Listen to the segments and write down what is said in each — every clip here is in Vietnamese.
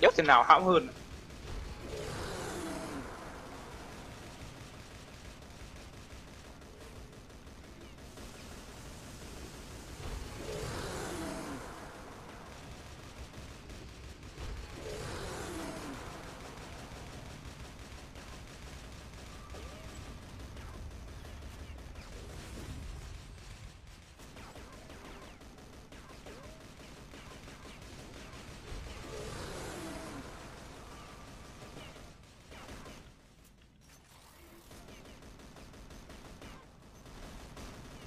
đéo thế nào hãm hơn?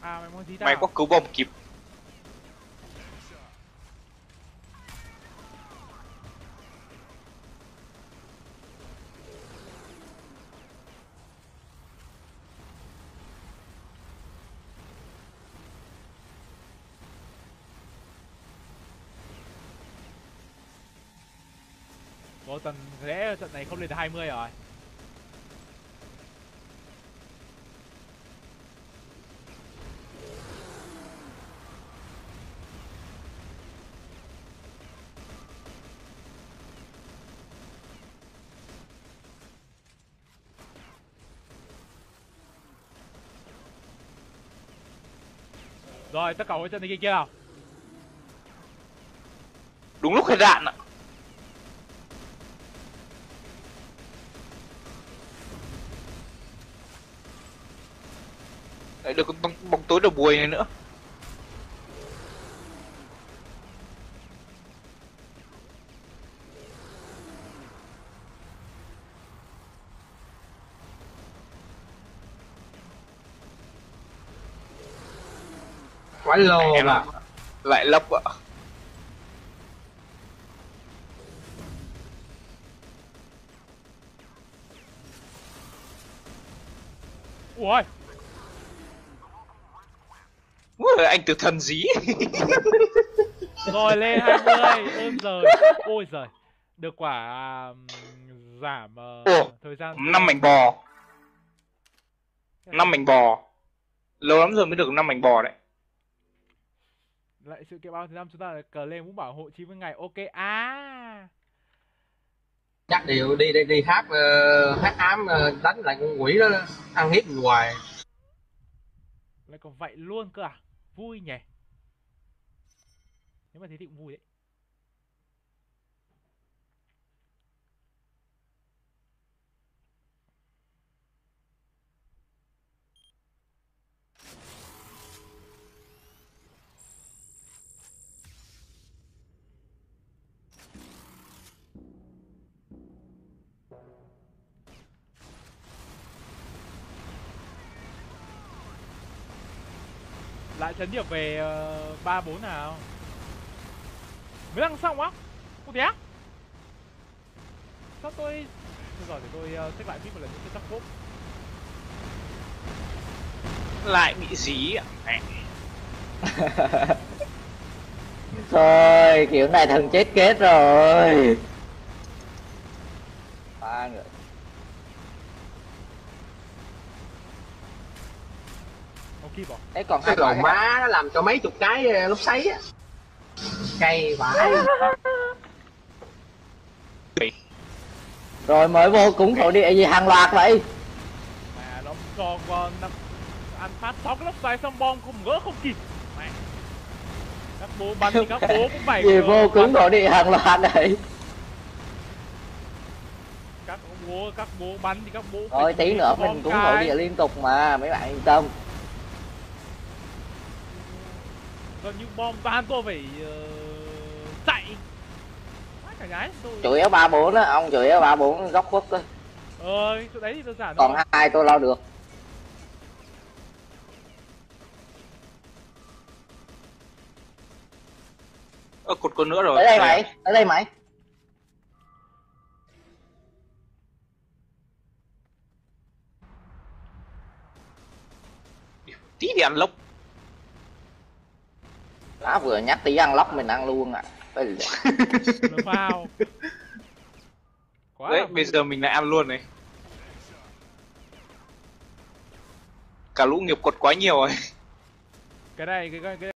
À mày muốn gì tao mày có cứu bom kịp. Ủa tần thế trận này không lên được 20 rồi Rồi tất cả hỗ trận này kia kia nào. Đúng lúc hết đạn ạ. Đấy, được con bóng, bóng tối đầu bùi này nữa. Quá lô em mà. lại lốc ạ. Ui. Ui, anh tử thần dí. Rồi lên 20 Ơn rồi Ôi giời. Được quả um, giảm ờ, Ồ, thời gian năm mảnh bò. Năm mảnh bò. Lâu lắm rồi mới được năm mảnh bò đấy Lại sự kiện bao thứ năm chúng ta là cờ lên muốn bảo hộ 90 ngày Ok. À! Chắc điều đi đi đi hát uh, hát ám ờ, đánh lại con quỷ đó ăn hiếp mình hoài. Lại còn vậy luôn cơ à? Vui nhỉ? Nếu mà thế thì cũng vui đấy Lại chấn điểm về ờ, ba bốn nào Mới đăng xong á Ủa thế á Sao tôi Thôi rồi để tôi uh, check lại vip một lần nữa cho chắc phúc lại bị dí ạ Mẹ. Thôi, kiểu này thần chết kết rồi. Ba người. Không kịp à Đấy còn cái loại má nó làm cho mấy chục cái ờ, lúc sấy á cây vãi Rồi mới vô cũng thổ địa gì hàng loạt vậy? Mà nó còn còn năm ăn phát 6 cái lốc xoáy xong bom không gỡ không kịp Mẹ. Các bố bắn thì các bố cũng phải Gì vô cũng bắn. thổ địa hàng loạt đấy. Các bố các bố bắn thì các bố Thôi phải tí nữa mình cũng thổ cài. địa liên tục mà, mấy bạn yên tâm. Còn những bom van tôi phải ờ, chạy cả gái tôi Chủ yếu ba bốn á, ông chủ yếu ba bốn góc khuất á. Ờ, chỗ đấy thì đơn giản Còn thôi hai tôi lo được. ơ cột con nữa rồi Tới đây mày, tới đây mày. tí ăn lốc Á vừa nhắc tí ăn lóc mình ăn luôn à. Bây giờ. Là vào Quá đấy bây giờ mình lại ăn luôn này cả lũ nghiệp quật quá nhiều rồi cái này cái cái, cái